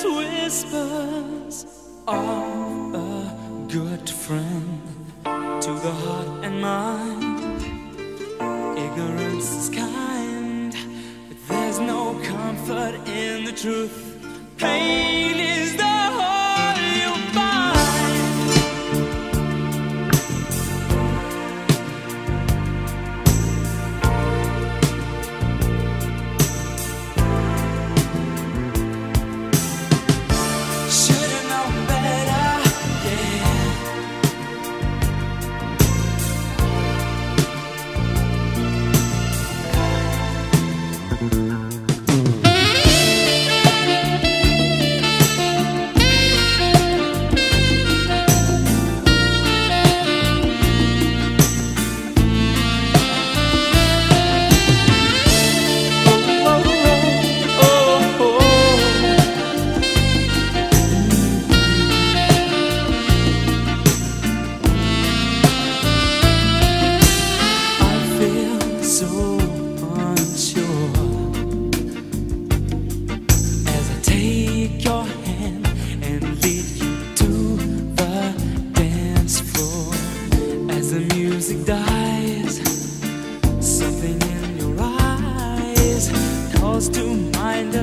whispers of a good friend to the heart and mind. Ignorance is kind, but there's no comfort in the truth. Pain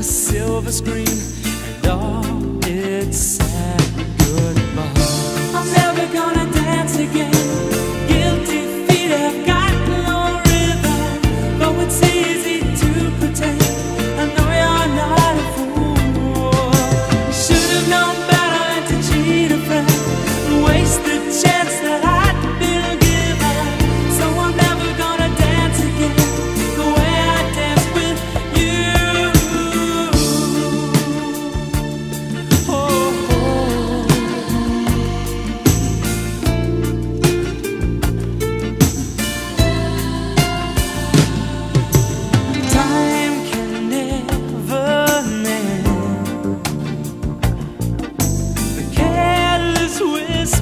silver screen and all